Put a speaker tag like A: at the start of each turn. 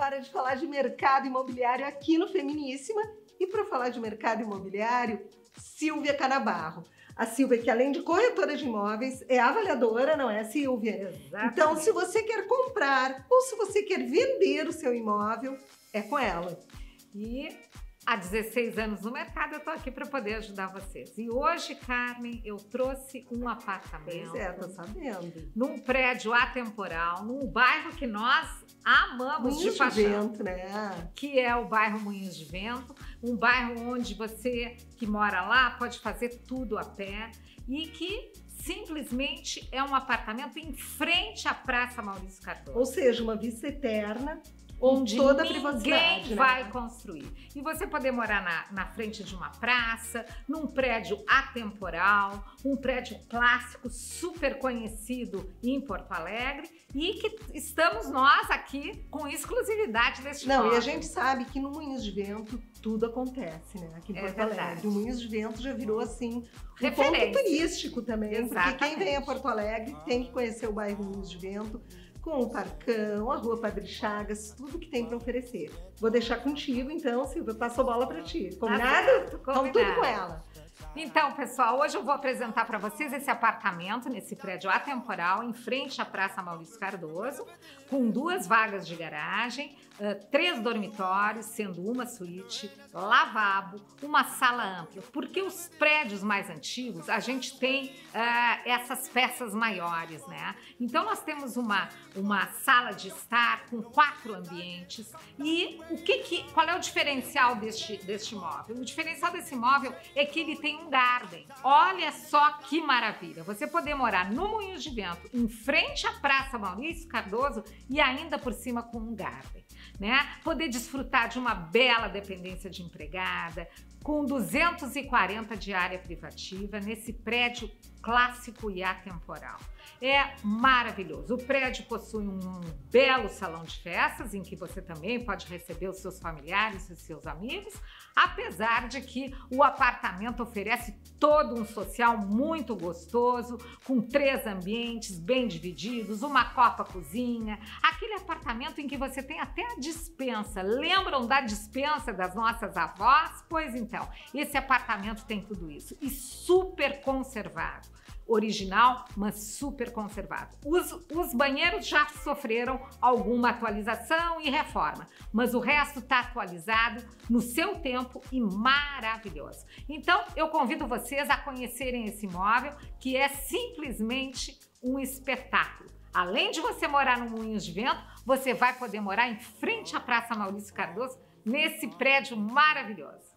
A: Hora de falar de mercado imobiliário aqui no Feminíssima. E para falar de mercado imobiliário, Silvia Canabarro. A Silvia, que além de corretora de imóveis, é avaliadora, não é, Silvia?
B: Exatamente.
A: Então, se você quer comprar ou se você quer vender o seu imóvel, é com ela.
B: E há 16 anos no mercado, eu estou aqui para poder ajudar vocês. E hoje, Carmen, eu trouxe um apartamento.
A: Pois é, tô sabendo.
B: Num prédio atemporal, num bairro que nós amamos
A: Moinhos
B: de paixão.
A: vento, né?
B: que é o bairro Moinhos de Vento, um bairro onde você que mora lá pode fazer tudo a pé e que simplesmente é um apartamento em frente à Praça Maurício Cardoso.
A: Ou seja, uma vista eterna
B: onde
A: toda a
B: ninguém
A: né?
B: vai construir. E você poder morar na, na frente de uma praça, num prédio atemporal, um prédio clássico super conhecido em Porto Alegre e que estamos nós aqui com exclusividade deste
A: Não, e a gente sabe que no Moinhos de Vento tudo acontece, né? Aqui em
B: É
A: Porto
B: verdade.
A: Alegre. O Moinhos de Vento já virou assim um
B: Referência.
A: ponto turístico também, porque
B: Exatamente.
A: quem vem a Porto Alegre tem que conhecer o bairro Moinhos de Vento, com o Parcão, a Rua Padre Chagas, tudo que tem para oferecer. Vou deixar contigo, então, Silvia, passo a bola para ti. Combinado?
B: certo,
A: Então, tudo
B: combinado.
A: com ela.
B: Então, pessoal, hoje eu vou apresentar para vocês esse apartamento nesse prédio atemporal em frente à Praça Maurício Cardoso, com duas vagas de garagem, três dormitórios, sendo uma suíte, lavabo, uma sala ampla. Porque os prédios mais antigos, a gente tem ah, essas peças maiores, né? Então, nós temos uma, uma sala de estar com quatro ambientes. E o que que, qual é o diferencial deste, deste imóvel? O diferencial desse imóvel é que ele tem um garden. Olha só que maravilha! Você poder morar no Moinhos de Vento, em frente à Praça Maurício Cardoso e ainda por cima com um garden, né? Poder desfrutar de uma bela dependência de empregada, com 240 de área privativa nesse prédio clássico e atemporal. É maravilhoso. O prédio possui um belo salão de festas em que você também pode receber os seus familiares e seus amigos, apesar de que o apartamento oferece todo um social muito gostoso, com três ambientes bem divididos, uma copa cozinha, aquele apartamento em que você tem até a dispensa. Lembram da dispensa das nossas avós? Pois então, esse apartamento tem tudo isso e super conservado original, mas super conservado. Os, os banheiros já sofreram alguma atualização e reforma, mas o resto está atualizado no seu tempo e maravilhoso. Então, eu convido vocês a conhecerem esse imóvel, que é simplesmente um espetáculo. Além de você morar no Moinhos de Vento, você vai poder morar em frente à Praça Maurício Cardoso, nesse prédio maravilhoso.